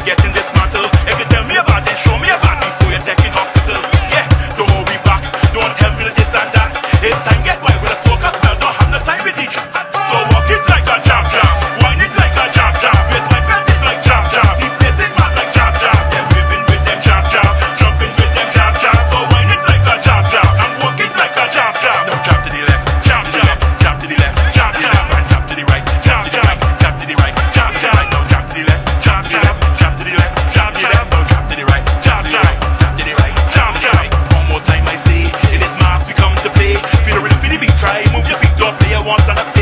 forgetting wants to.